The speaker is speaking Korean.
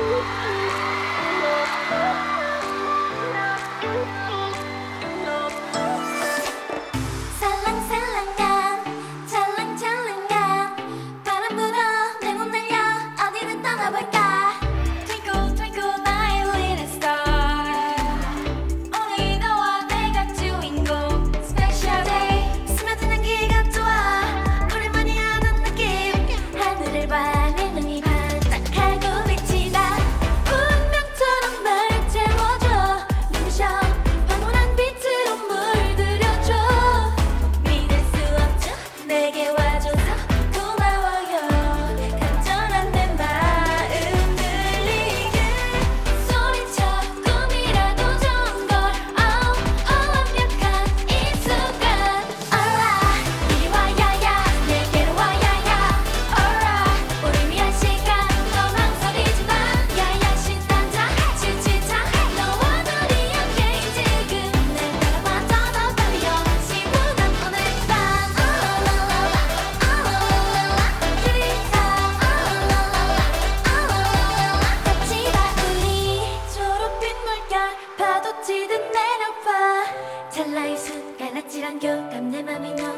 Música take it well. 감내 맘이 녹